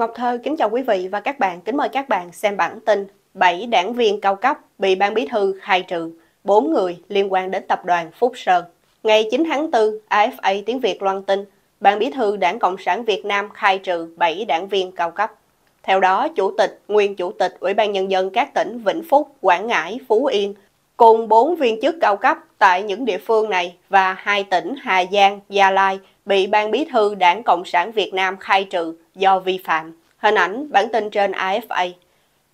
Ngọc Thơ kính chào quý vị và các bạn. Kính mời các bạn xem bản tin 7 đảng viên cao cấp bị ban bí thư khai trừ, 4 người liên quan đến tập đoàn Phúc Sơn. Ngày 9 tháng 4, AFA Tiếng Việt loan tin, Ban bí thư Đảng Cộng sản Việt Nam khai trừ 7 đảng viên cao cấp. Theo đó, Chủ tịch, nguyên Chủ tịch Ủy ban Nhân dân các tỉnh Vĩnh Phúc, Quảng Ngãi, Phú Yên cùng 4 viên chức cao cấp tại những địa phương này và hai tỉnh Hà Giang, Gia Lai bị Ban bí thư Đảng Cộng sản Việt Nam khai trừ do vi phạm. Hình ảnh bản tin trên AFA.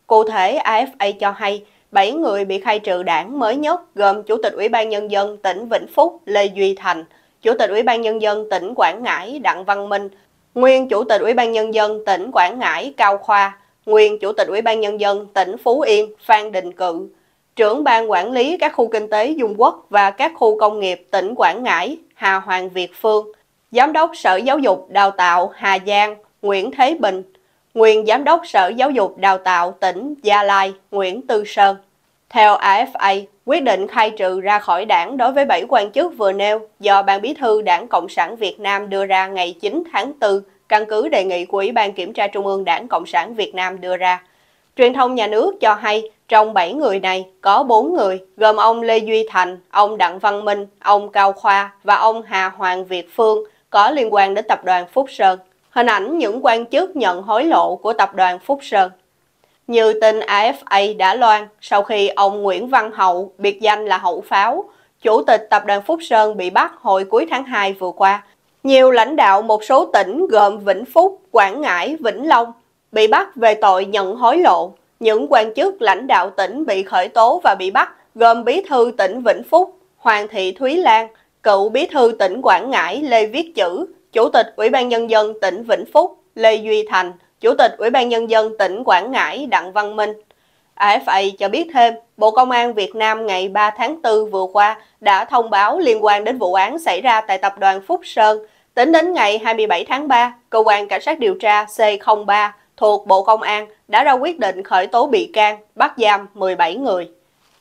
Cụ thể, AFA cho hay 7 người bị khai trừ đảng mới nhất gồm Chủ tịch Ủy ban Nhân dân tỉnh Vĩnh Phúc Lê Duy Thành, Chủ tịch Ủy ban Nhân dân tỉnh Quảng Ngãi Đặng Văn Minh, nguyên Chủ tịch Ủy ban Nhân dân tỉnh Quảng Ngãi Cao Khoa, nguyên Chủ tịch Ủy ban Nhân dân tỉnh Phú Yên Phan Đình Cự, trưởng ban quản lý các khu kinh tế Dung Quốc và các khu công nghiệp tỉnh Quảng Ngãi Hà Hoàng Việt Phương, Giám đốc Sở Giáo dục Đào tạo Hà Giang Nguyễn Thế Bình, nguyên Giám đốc Sở Giáo dục Đào tạo tỉnh Gia Lai Nguyễn Tư Sơn. Theo AFA, quyết định khai trừ ra khỏi đảng đối với 7 quan chức vừa nêu do Ban Bí thư Đảng Cộng sản Việt Nam đưa ra ngày 9 tháng 4, căn cứ đề nghị của Ủy ban Kiểm tra Trung ương Đảng Cộng sản Việt Nam đưa ra. Truyền thông nhà nước cho hay trong 7 người này có 4 người, gồm ông Lê Duy Thành, ông Đặng Văn Minh, ông Cao Khoa và ông Hà Hoàng Việt Phương có liên quan đến tập đoàn Phúc Sơn. Hình ảnh những quan chức nhận hối lộ của tập đoàn Phúc Sơn. Như tin AFA đã loan, sau khi ông Nguyễn Văn Hậu, biệt danh là Hậu Pháo, chủ tịch tập đoàn Phúc Sơn bị bắt hồi cuối tháng 2 vừa qua, nhiều lãnh đạo một số tỉnh gồm Vĩnh Phúc, Quảng Ngãi, Vĩnh Long bị bắt về tội nhận hối lộ. Những quan chức lãnh đạo tỉnh bị khởi tố và bị bắt gồm Bí thư tỉnh Vĩnh Phúc, Hoàng Thị Thúy Lan, cựu Bí thư tỉnh Quảng Ngãi Lê Viết Chữ, Chủ tịch Ủy ban Nhân dân tỉnh Vĩnh Phúc Lê Duy Thành, Chủ tịch Ủy ban Nhân dân tỉnh Quảng Ngãi Đặng Văn Minh. AFA cho biết thêm, Bộ Công an Việt Nam ngày 3 tháng 4 vừa qua đã thông báo liên quan đến vụ án xảy ra tại tập đoàn Phúc Sơn. Tính đến ngày 27 tháng 3, Cơ quan Cảnh sát điều tra C03 thuộc Bộ Công an đã ra quyết định khởi tố bị can, bắt giam 17 người.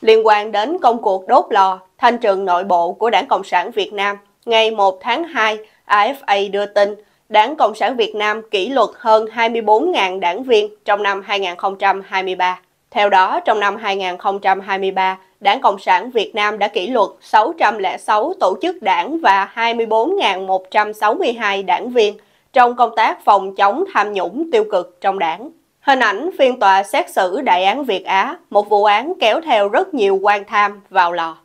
Liên quan đến công cuộc đốt lò, thanh trừng nội bộ của Đảng Cộng sản Việt Nam, ngày 1 tháng 2, AFA đưa tin Đảng Cộng sản Việt Nam kỷ luật hơn 24.000 đảng viên trong năm 2023. Theo đó, trong năm 2023, Đảng Cộng sản Việt Nam đã kỷ luật 606 tổ chức đảng và 24.162 đảng viên trong công tác phòng chống tham nhũng tiêu cực trong đảng. Hình ảnh phiên tòa xét xử đại án Việt Á, một vụ án kéo theo rất nhiều quan tham vào lò.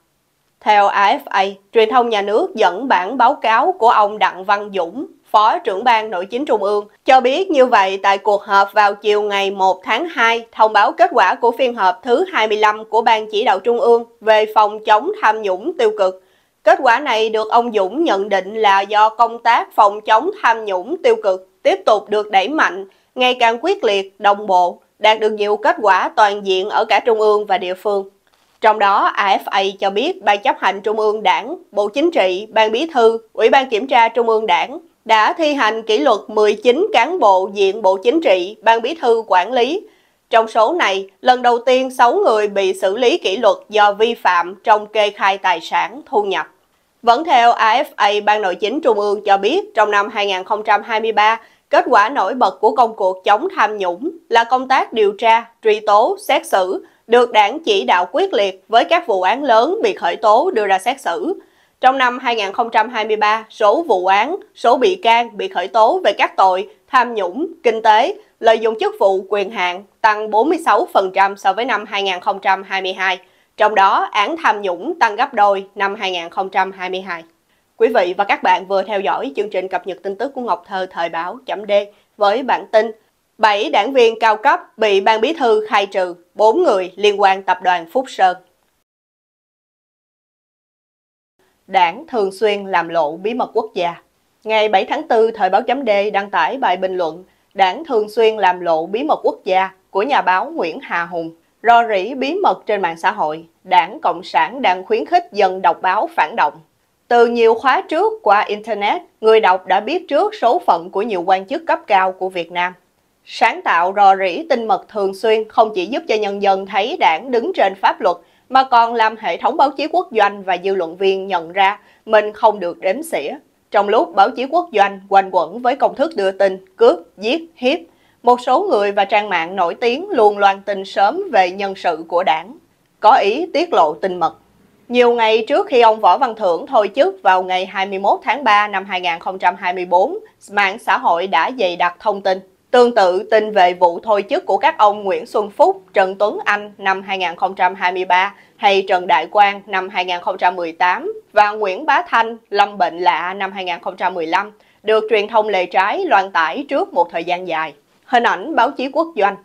Theo AFA, truyền thông nhà nước dẫn bản báo cáo của ông Đặng Văn Dũng, Phó trưởng ban Nội chính Trung ương, cho biết như vậy tại cuộc họp vào chiều ngày 1 tháng 2, thông báo kết quả của phiên họp thứ 25 của Ban chỉ đạo Trung ương về phòng chống tham nhũng tiêu cực. Kết quả này được ông Dũng nhận định là do công tác phòng chống tham nhũng tiêu cực tiếp tục được đẩy mạnh, ngày càng quyết liệt, đồng bộ, đạt được nhiều kết quả toàn diện ở cả Trung ương và địa phương. Trong đó, AFA cho biết Ban chấp hành Trung ương Đảng, Bộ Chính trị, Ban Bí thư, Ủy ban Kiểm tra Trung ương Đảng đã thi hành kỷ luật 19 cán bộ diện Bộ Chính trị, Ban Bí thư quản lý. Trong số này, lần đầu tiên 6 người bị xử lý kỷ luật do vi phạm trong kê khai tài sản thu nhập. Vẫn theo AFA, Ban Nội chính Trung ương cho biết trong năm 2023, kết quả nổi bật của công cuộc chống tham nhũng là công tác điều tra, truy tố, xét xử, được đảng chỉ đạo quyết liệt với các vụ án lớn bị khởi tố đưa ra xét xử. Trong năm 2023, số vụ án, số bị can bị khởi tố về các tội tham nhũng, kinh tế, lợi dụng chức vụ quyền hạn tăng 46% so với năm 2022. Trong đó, án tham nhũng tăng gấp đôi năm 2022. Quý vị và các bạn vừa theo dõi chương trình cập nhật tin tức của Ngọc Thơ Thời báo chấm D với bản tin 7 đảng viên cao cấp bị ban bí thư khai trừ, 4 người liên quan tập đoàn Phúc Sơn. Đảng thường xuyên làm lộ bí mật quốc gia. Ngày 7 tháng 4, Thời báo chấm D đăng tải bài bình luận Đảng thường xuyên làm lộ bí mật quốc gia của nhà báo Nguyễn Hà Hùng. rò rỉ bí mật trên mạng xã hội, Đảng Cộng sản đang khuyến khích dân đọc báo phản động. Từ nhiều khóa trước qua Internet, người đọc đã biết trước số phận của nhiều quan chức cấp cao của Việt Nam. Sáng tạo rò rỉ tinh mật thường xuyên không chỉ giúp cho nhân dân thấy đảng đứng trên pháp luật, mà còn làm hệ thống báo chí quốc doanh và dư luận viên nhận ra mình không được đếm xỉa. Trong lúc báo chí quốc doanh quanh quẩn với công thức đưa tin, cướp, giết, hiếp, một số người và trang mạng nổi tiếng luôn loan tin sớm về nhân sự của đảng, có ý tiết lộ tin mật. Nhiều ngày trước khi ông Võ Văn Thưởng thôi chức vào ngày 21 tháng 3 năm 2024, mạng xã hội đã dày đặt thông tin. Tương tự tin về vụ thôi chức của các ông Nguyễn Xuân Phúc, Trần Tuấn Anh năm 2023 hay Trần Đại Quang năm 2018 và Nguyễn Bá Thanh, Lâm Bệnh Lạ năm 2015 được truyền thông lề trái loan tải trước một thời gian dài. Hình ảnh báo chí quốc doanh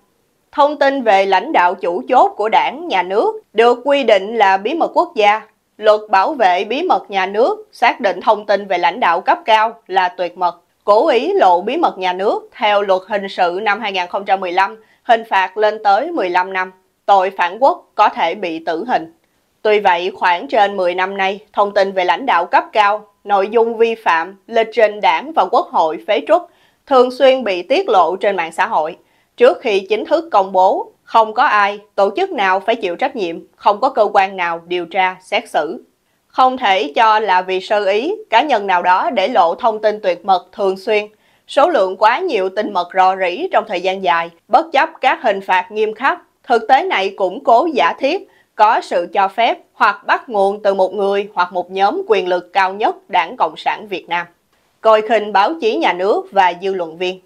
Thông tin về lãnh đạo chủ chốt của đảng, nhà nước được quy định là bí mật quốc gia. Luật bảo vệ bí mật nhà nước xác định thông tin về lãnh đạo cấp cao là tuyệt mật. Cố ý lộ bí mật nhà nước theo luật hình sự năm 2015, hình phạt lên tới 15 năm. Tội phản quốc có thể bị tử hình. Tuy vậy, khoảng trên 10 năm nay, thông tin về lãnh đạo cấp cao, nội dung vi phạm, lịch trình đảng và quốc hội phế trúc thường xuyên bị tiết lộ trên mạng xã hội. Trước khi chính thức công bố, không có ai, tổ chức nào phải chịu trách nhiệm, không có cơ quan nào điều tra, xét xử. Không thể cho là vì sơ ý, cá nhân nào đó để lộ thông tin tuyệt mật thường xuyên, số lượng quá nhiều tin mật rò rỉ trong thời gian dài, bất chấp các hình phạt nghiêm khắc. Thực tế này củng cố giả thiết, có sự cho phép hoặc bắt nguồn từ một người hoặc một nhóm quyền lực cao nhất Đảng Cộng sản Việt Nam. Coi khinh báo chí nhà nước và dư luận viên.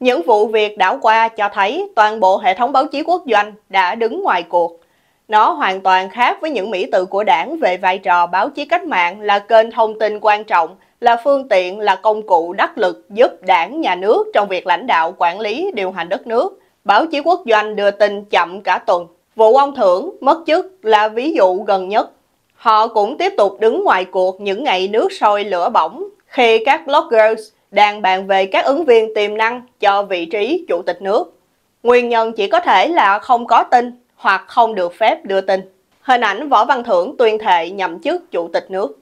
Những vụ việc đảo qua cho thấy toàn bộ hệ thống báo chí quốc doanh đã đứng ngoài cuộc. Nó hoàn toàn khác với những mỹ tự của đảng về vai trò báo chí cách mạng là kênh thông tin quan trọng, là phương tiện, là công cụ đắc lực giúp đảng, nhà nước trong việc lãnh đạo, quản lý, điều hành đất nước. Báo chí quốc doanh đưa tin chậm cả tuần. Vụ ông Thưởng mất chức là ví dụ gần nhất. Họ cũng tiếp tục đứng ngoài cuộc những ngày nước sôi lửa bỏng khi các bloggers đang bàn về các ứng viên tiềm năng cho vị trí chủ tịch nước. Nguyên nhân chỉ có thể là không có tin hoặc không được phép đưa tin. Hình ảnh Võ Văn Thưởng tuyên thệ nhậm chức chủ tịch nước.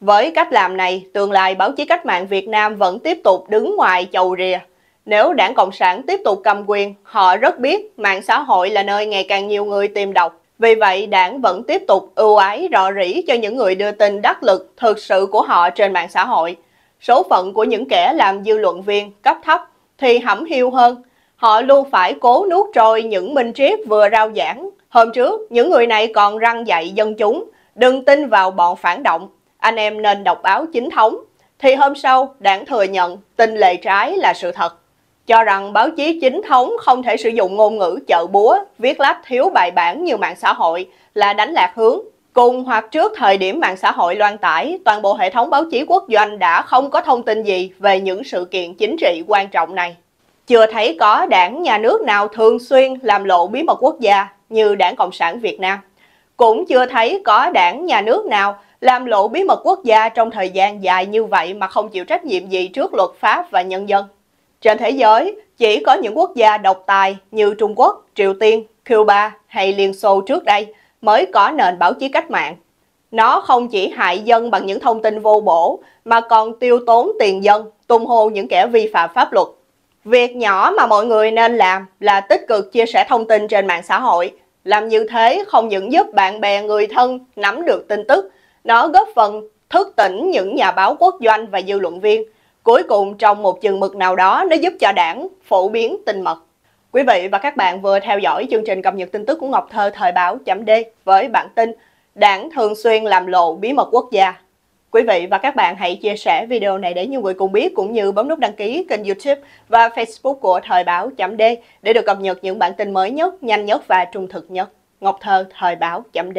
Với cách làm này, tương lai báo chí cách mạng Việt Nam vẫn tiếp tục đứng ngoài chầu rìa. Nếu đảng Cộng sản tiếp tục cầm quyền, họ rất biết mạng xã hội là nơi ngày càng nhiều người tìm đọc. Vì vậy, đảng vẫn tiếp tục ưu ái rò rỉ cho những người đưa tin đắc lực thực sự của họ trên mạng xã hội số phận của những kẻ làm dư luận viên cấp thấp thì hẩm hiu hơn. Họ luôn phải cố nuốt trôi những minh triết vừa rao giảng. Hôm trước, những người này còn răng dạy dân chúng, đừng tin vào bọn phản động, anh em nên đọc báo chính thống. Thì hôm sau, đảng thừa nhận tin lệ trái là sự thật. Cho rằng báo chí chính thống không thể sử dụng ngôn ngữ chợ búa, viết lách thiếu bài bản như mạng xã hội là đánh lạc hướng Cùng hoặc trước thời điểm mạng xã hội loan tải, toàn bộ hệ thống báo chí quốc doanh đã không có thông tin gì về những sự kiện chính trị quan trọng này. Chưa thấy có đảng nhà nước nào thường xuyên làm lộ bí mật quốc gia như đảng Cộng sản Việt Nam. Cũng chưa thấy có đảng nhà nước nào làm lộ bí mật quốc gia trong thời gian dài như vậy mà không chịu trách nhiệm gì trước luật pháp và nhân dân. Trên thế giới, chỉ có những quốc gia độc tài như Trung Quốc, Triều Tiên, Cuba hay Liên Xô trước đây mới có nền báo chí cách mạng. Nó không chỉ hại dân bằng những thông tin vô bổ, mà còn tiêu tốn tiền dân, tung hô những kẻ vi phạm pháp luật. Việc nhỏ mà mọi người nên làm là tích cực chia sẻ thông tin trên mạng xã hội. Làm như thế không những giúp bạn bè người thân nắm được tin tức, nó góp phần thức tỉnh những nhà báo quốc doanh và dư luận viên. Cuối cùng trong một chừng mực nào đó nó giúp cho đảng phổ biến tin mật. Quý vị và các bạn vừa theo dõi chương trình cập nhật tin tức của Ngọc Thơ thời báo chấm D với bản tin Đảng thường xuyên làm lộ bí mật quốc gia. Quý vị và các bạn hãy chia sẻ video này để nhiều người cùng biết cũng như bấm nút đăng ký kênh YouTube và Facebook của thời báo chấm D để được cập nhật những bản tin mới nhất, nhanh nhất và trung thực nhất. Ngọc Thơ thời báo chấm D